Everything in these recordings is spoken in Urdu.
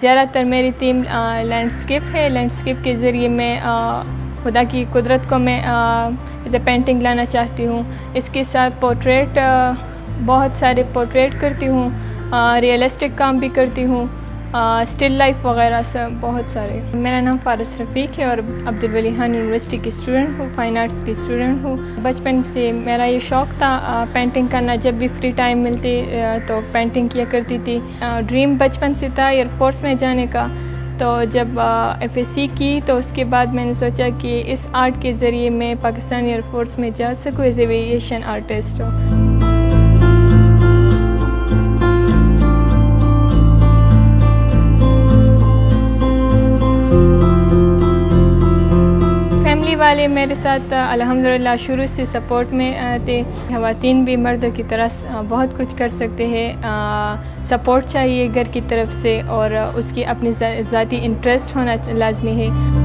زیادہ تر میری تیم لینڈسکیپ ہے۔ لینڈسکیپ کے ذریعے میں خدا کی قدرت کو میں ایز اے پینٹنگ لانا چاہتی ہوں۔ اس کے ساتھ پورٹریٹ بہت سارے پورٹریٹ کرتی ہوں۔ ریئلسٹک کام بھی کرتی ہوں۔ اسٹل لائف وغیرہ سب بہت سارے۔ میرا نام فارس رفیق ہے اور عبد الولی خان یونیورسٹی کی اسٹوڈنٹ ہوں فائن آرٹس کی اسٹوڈنٹ ہوں۔ بچپن سے میرا یہ شوق تھا پینٹنگ کرنا۔ جب بھی فری ٹائم ملتی تو پینٹنگ کیا کرتی تھی۔ ڈریم بچپن سے تھا ایئر فورس میں جانے کا۔ تو جب ایف ایس سی کی، تو اس کے بعد میں نے سوچا کہ اس آرٹ کے ذریعے میں پاکستان ایئر فورس میں جا سکوں ایز ایویشن آرٹسٹ ہوں۔ والے میرے ساتھ، الحمدللہ، شروع سے سپورٹ میں تھے خواتین بھی مردوں کی طرح بہت کچھ کر سکتے ہیں۔ سپورٹ چاہیے گھر کی طرف سے اور اس کی اپنی ذاتی انٹرسٹ ہونا لازمی ہے۔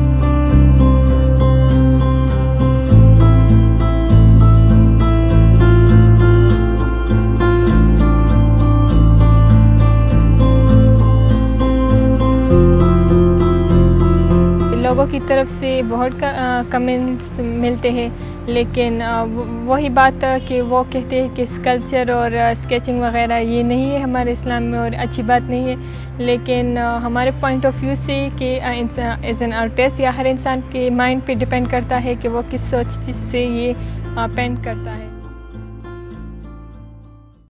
لوگوں کی طرف سے بہت کمنٹس ملتے ہیں، لیکن وہی بات کہ وہ کہتے ہیں کہ اسکلچر اور اسکیچنگ وغیرہ یہ نہیں ہے ہمارے اسلام میں اور اچھی بات نہیں ہے، لیکن ہمارے پوائنٹ آف ویو سے کہ ایز این آرٹسٹ یا ہر انسان کے مائنڈ پہ ڈپینڈ کرتا ہے کہ وہ کس سوچ سے یہ پینٹ کرتا ہے۔